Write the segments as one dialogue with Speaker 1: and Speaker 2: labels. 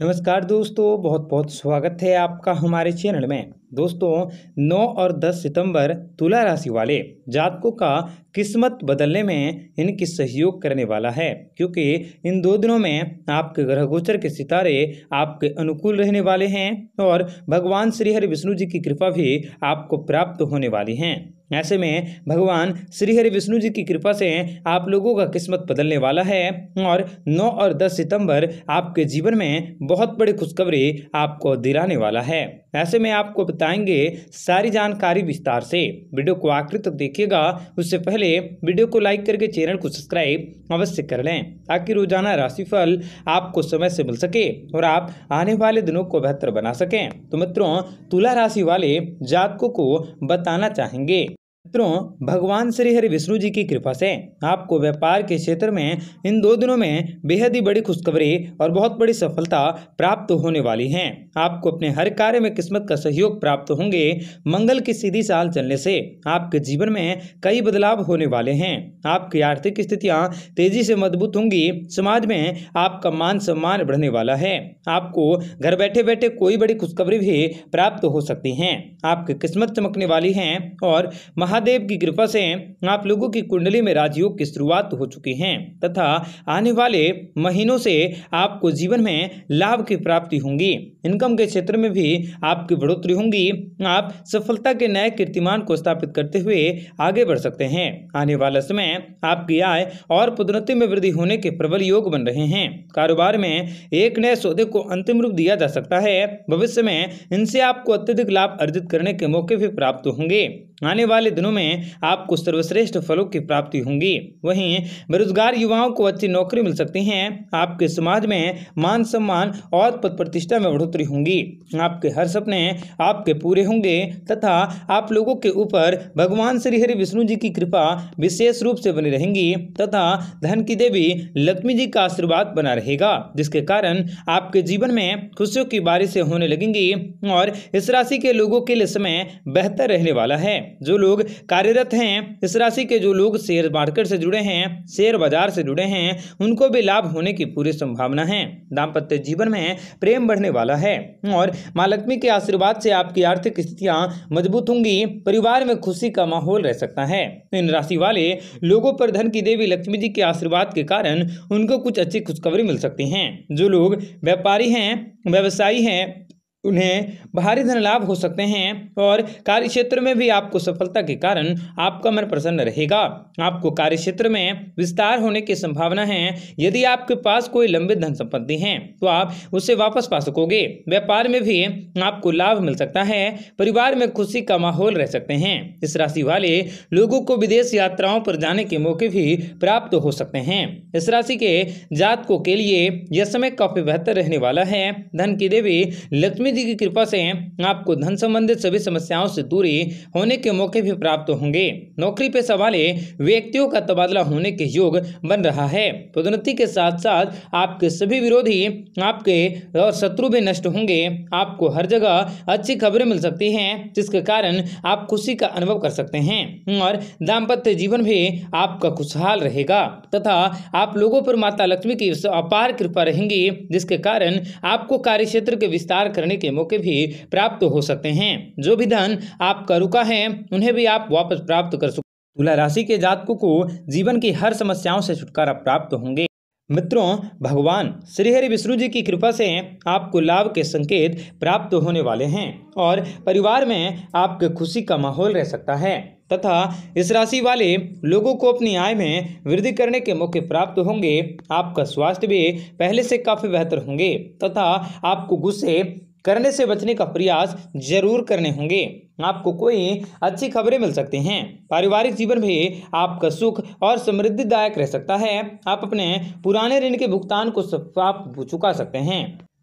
Speaker 1: नमस्कार दोस्तों बहुत बहुत स्वागत है आपका हमारे चैनल में। दोस्तों 9 और 10 सितंबर तुला राशि वाले जातकों का किस्मत बदलने में इनकी सहयोग करने वाला है, क्योंकि इन दो दिनों में आपके ग्रह गोचर के सितारे आपके अनुकूल रहने वाले हैं और भगवान श्री हरि विष्णु जी की कृपा भी आपको प्राप्त होने वाली हैं। ऐसे में भगवान श्री हरि विष्णु जी की कृपा से आप लोगों का किस्मत बदलने वाला है और 9 और 10 सितंबर आपके जीवन में बहुत बड़ी खुशखबरी आपको दिलाने वाला है। ऐसे में आपको बताएँगे सारी जानकारी विस्तार से। वीडियो को आखिर तक देखिएगा। उससे पहले वीडियो को लाइक करके चैनल को सब्सक्राइब अवश्य कर लें ताकि रोज़ाना राशिफल आपको समय से मिल सके और आप आने वाले दिनों को बेहतर बना सकें। तो मित्रों, तुला राशि वाले जातकों को बताना चाहेंगे। मित्रों, भगवान श्री हरि विष्णु जी की कृपा से आपको व्यापार के क्षेत्र में इन दो दिनों में बेहद ही बड़ी खुशखबरी और बहुत बड़ी सफलता प्राप्त होने वाली है। आपको अपने हर कार्य में किस्मत का सहयोग प्राप्त होंगे। मंगल की सीधी साल चलने से आपके जीवन में कई बदलाव होने वाले हैं। आपकी आर्थिक स्थितियाँ तेज़ी से मज़बूत होंगी। समाज में आपका मान सम्मान बढ़ने वाला है। आपको घर बैठे बैठे कोई बड़ी खुशखबरी भी प्राप्त हो सकती है। आपकी किस्मत चमकने वाली है और महादेव की कृपा से आप लोगों की कुंडली में राजयोग की शुरुआत हो चुकी है, तथा आने वाले महीनों से आपको जीवन में लाभ की प्राप्ति होंगी। इनकम के क्षेत्र में भी आपकी बढ़ोतरी होंगी। आप सफलता के नए कीर्तिमान को स्थापित करते हुए आगे बढ़ सकते हैं। आने वाला समय आपकी आय और पदोन्नति में वृद्धि होने के प्रबल योग बन रहे हैं। कारोबार में एक नए सौदे को अंतिम रूप दिया जा सकता है। भविष्य में इनसे आपको अत्यधिक लाभ अर्जित करने के मौके भी प्राप्त होंगे। आने वाले दिनों में आपको सर्वश्रेष्ठ फलों की प्राप्ति होंगी। वहीं बेरोजगार युवाओं को अच्छी नौकरी मिल सकती है। आपके समाज में मान सम्मान और पद प्रतिष्ठा में बढ़ोतरी होंगी। आपके हर सपने आपके पूरे होंगे तथा आप लोगों के ऊपर भगवान श्री हरि विष्णु जी की कृपा विशेष रूप से बनी रहेंगी तथा धन की देवी लक्ष्मी जी का आशीर्वाद बना रहेगा, जिसके कारण आपके जीवन में खुशियों की बारिशें होने लगेंगी और इस राशि के लोगों के लिए समय बेहतर रहने वाला है। जो लोग कार्यरत हैं, इस राशि के जो लोग शेयर मार्केट से जुड़े हैं, शेयर बाज़ार से जुड़े हैं, उनको भी लाभ होने की पूरी संभावना है। दाम्पत्य जीवन में प्रेम बढ़ने वाला है और माँ लक्ष्मी के आशीर्वाद से आपकी आर्थिक स्थितियाँ मज़बूत होंगी, परिवार में खुशी का माहौल रह सकता है। इन राशि वाले लोगों पर धन की देवी लक्ष्मी जी के आशीर्वाद के कारण उनको कुछ अच्छी खुशखबरी मिल सकती है। जो लोग व्यापारी हैं, व्यवसायी हैं उन्हें भारी धन लाभ हो सकते हैं और कार्य क्षेत्र में भी आपको सफलता के कारण आपका मन प्रसन्न रहेगा। आपको कार्य क्षेत्र में विस्तार होने की संभावना है। यदि आपके पास कोई लंबित धन संपत्ति है तो आप उसे वापस पा सकोगे। व्यापार में भी आपको लाभ मिल सकता है। परिवार में खुशी का माहौल रह सकते हैं। इस राशि वाले लोगों को विदेश यात्राओं पर जाने के मौके भी प्राप्त हो सकते हैं। इस राशि के जातकों के लिए यह समय काफ़ी बेहतर रहने वाला है। धन की देवी लक्ष्मी जी की कृपा से आपको धन संबंधित सभी समस्याओं से दूरी होने के मौके भी प्राप्त होंगे। नौकरी पेशा वाले व्यक्तियों का तबादला होने के योग बन रहा है। पदोन्नति के साथ साथ आपके सभी विरोधी, आपके और शत्रु भी नष्ट होंगे। आपको हर जगह अच्छी खबरें मिल सकती हैं, जिसके कारण आप खुशी का अनुभव कर सकते हैं और दाम्पत्य जीवन भी आपका खुशहाल रहेगा। तथा आप लोगों पर माता लक्ष्मी की अपार कृपा रहेंगी, जिसके कारण आपको कार्य क्षेत्र के विस्तार करने के मौके भी प्राप्त हो सकते हैं। जो भी धन आपका रुका है, उन्हें भी आप वापस प्राप्त कर सकते तुला राशि के जातकों को जीवन की हर समस्याओं से छुटकारा प्राप्त होंगे। मित्रों, भगवान श्रीहरि विष्णु जी की कृपा से आपको लाभ के संकेत प्राप्त होने वाले हैं और परिवार में आपके खुशी का माहौल रह सकता है। तथा इस राशि वाले लोगों को अपनी आय में वृद्धि करने के मौके प्राप्त होंगे। आपका स्वास्थ्य भी पहले से काफ़ी बेहतर होंगे। तथा आपको गुस्से करने से बचने का प्रयास ज़रूर करने होंगे। आपको कोई अच्छी खबरें मिल सकती हैं। पारिवारिक जीवन भी आपका सुख और समृद्धिदायक रह सकता है। आप अपने पुराने ऋण के भुगतान को आप चुका सकते हैं।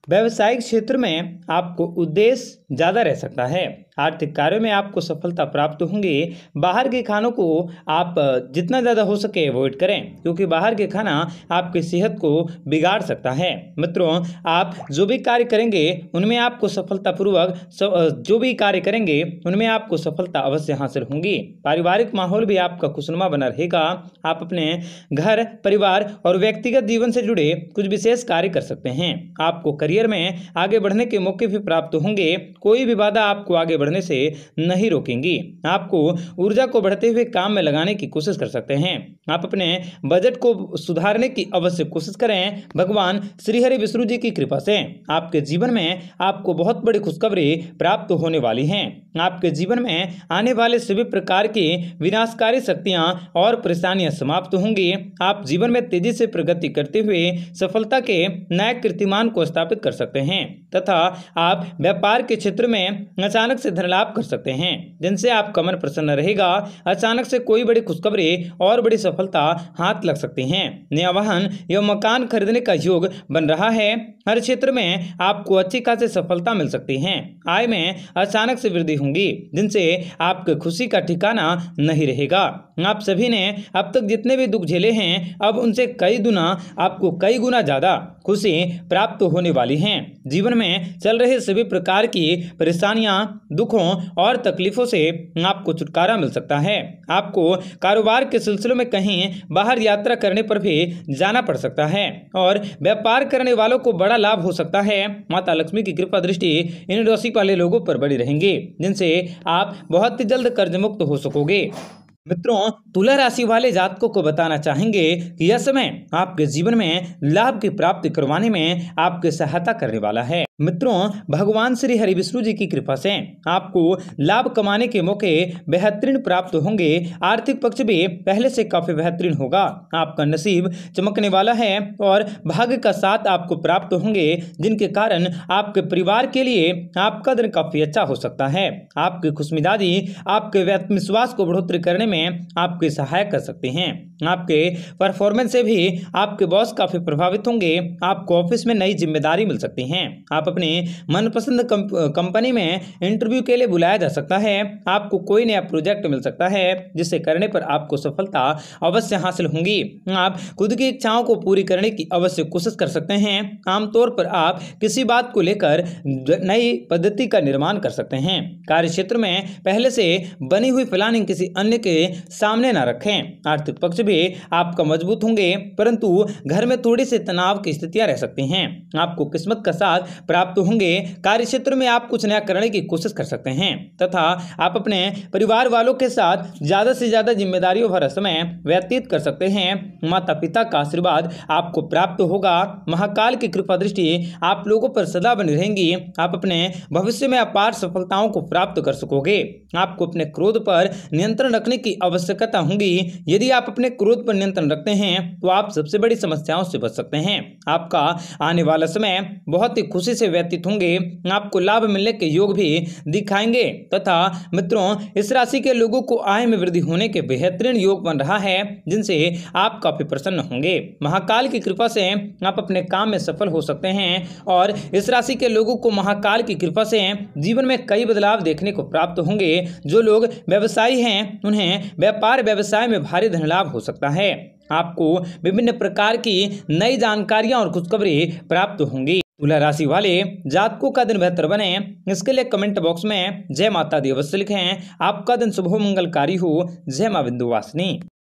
Speaker 1: व्यवसायिक क्षेत्र में आपको उद्देश्य ज़्यादा रह सकता है। आर्थिक कार्यों में आपको सफलता प्राप्त होंगी। बाहर के खानों को आप जितना ज़्यादा हो सके अवॉइड करें, क्योंकि बाहर के खाना आपकी सेहत को बिगाड़ सकता है। मित्रों, आप जो भी कार्य करेंगे, उनमें आपको सफलतापूर्वक जो भी कार्य करेंगे, उनमें आपको सफलता अवश्य हासिल होंगी। पारिवारिक माहौल भी आपका खुशनुमा बना रहेगा। आप अपने घर, परिवार और व्यक्तिगत जीवन से जुड़े कुछ विशेष कार्य कर सकते हैं। आपको करियर में आगे बढ़ने के मौके भी प्राप्त होंगे। कोई भी बाधा आपको आगे बढ़ने से नहीं रोकेंगी। आपको ऊर्जा को बढ़ते हुए काम में लगाने की कोशिश कर सकते हैं। आप अपने बजट को सुधारने की अवश्य कोशिश करें। भगवान श्रीहरि विष्णु जी की कृपा से। आपके जीवन में आपको बहुत बड़ी खुशखबरी प्राप्त होने वाली हैं। आपके जीवन में आने वाले सभी प्रकार की विनाशकारी शक्तियाँ और परेशानियाँ समाप्त होंगी। आप जीवन में तेज़ी से प्रगति करते हुए सफलता के नए कीर्तिमान को स्थापित कर सकते हैं। तथा आप व्यापार के क्षेत्र में अचानक से धन लाभ कर सकते हैं। जिनसे आपका मन प्रसन्न रहेगा, अचानक से कोई बड़ी खुशखबरी और बड़ी सफलता हाथ लग सकती हैं। नया वाहन या मकान खरीदने का योग बन रहा है। हर क्षेत्र में आपको अच्छी खासी सफलता मिल सकती है। आय में अचानक से वृद्धि होंगी, जिनसे आपके खुशी का ठिकाना नहीं रहेगा। आप सभी ने अब तक जितने भी दुख झेले हैं, अब उनसे कई गुना, आपको कई गुना ज़्यादा खुशी प्राप्त होने वाली है। जीवन में चल रहे सभी प्रकार की परेशानियाँ, दुखों और तकलीफों से आपको छुटकारा मिल सकता है। आपको कारोबार के सिलसिले में कहीं बाहर यात्रा करने पर भी जाना पड़ सकता है और व्यापार करने वालों को बड़ा लाभ हो सकता है। माता लक्ष्मी की कृपा दृष्टि इन राशि वाले लोगों पर बड़ी रहेंगी, जिनसे आप बहुत ही जल्द कर्ज मुक्त हो सकोगे। मित्रों, तुला राशि वाले जातकों को बताना चाहेंगे कि यह समय आपके जीवन में लाभ की प्राप्ति करवाने में आपकी सहायता करने वाला है। मित्रों, भगवान श्री हरि विष्णु जी की कृपा से आपको लाभ कमाने के मौके बेहतरीन प्राप्त होंगे। आर्थिक पक्ष भी पहले से काफ़ी बेहतरीन होगा। आपका नसीब चमकने वाला है और भाग्य का साथ आपको प्राप्त होंगे, जिनके कारण आपके परिवार के लिए आपका दिन काफ़ी अच्छा हो सकता है। आपकी खुशमिजाजी आपके आत्मविश्वास को बढ़ोतरी करने में आपकी सहायक कर सकते हैं। आपके परफॉर्मेंस से भी आपके बॉस काफ़ी प्रभावित होंगे। आपको ऑफ़िस में नई ज़िम्मेदारी मिल सकती है। आप आप अपने मनपसंद कंपनी में इंटरव्यू के लिए बुलाया जा सकता है। आपको कोई नया प्रोजेक्ट मिल सकता है, जिसे करने पर आपको सफलता अवश्य हासिल होंगी। आप खुद की इच्छाओं को पूरी करने की अवश्य कोशिश कर सकते हैं। आमतौर पर आप किसी बात को लेकर नई पद्धति का निर्माण कर सकते हैं। कार्य क्षेत्र में पहले से बनी हुई प्लानिंग किसी अन्य के सामने न रखें। आर्थिक पक्ष भी आपका मज़बूत होंगे, परंतु घर में थोड़ी सी तनाव की स्थितियाँ रह सकती हैं। आपको किस्मत का साथ प्राप्त होंगे। कार्य क्षेत्र में आप कुछ नया करने की कोशिश कर सकते हैं। तथा आप अपने परिवार वालों के साथ ज़्यादा से ज़्यादा जिम्मेदारियों भरा समय व्यतीत कर सकते हैं। माता पिता का आशीर्वाद आपको प्राप्त होगा। महाकाल की कृपा दृष्टि आप लोगों पर सदा बनी रहेंगी। आप अपने भविष्य में अपार सफलताओं को प्राप्त कर सकोगे। आपको अपने क्रोध पर नियंत्रण रखने की आवश्यकता होगी। यदि आप अपने क्रोध पर नियंत्रण रखते हैं तो आप सबसे बड़ी समस्याओं से बच सकते हैं। आपका आने वाला समय बहुत ही खुशी से से व्यतीत होंगे। आपको लाभ मिलने के योग भी दिखाएँगे। तथा मित्रों, इस राशि के लोगों को आय में वृद्धि होने के बेहतरीन योग बन रहा है, जिनसे आप काफ़ी प्रसन्न होंगे। महाकाल की कृपा से आप अपने काम में सफल हो सकते हैं और इस राशि के लोगों को महाकाल की कृपा से जीवन में कई बदलाव देखने को प्राप्त होंगे। जो लोग व्यवसायी हैं, उन्हें व्यापार व्यवसाय में भारी धन लाभ हो सकता है। आपको विभिन्न प्रकार की नई जानकारियाँ और खुशखबरी प्राप्त होंगी। तुला राशि वाले जातकों का दिन बेहतर बने। इसके लिए कमेंट बॉक्स में जय माता दी अवश्य लिखें। आपका दिन शुभ मंगलकारी हो। जय माँ बिंदुवासिनी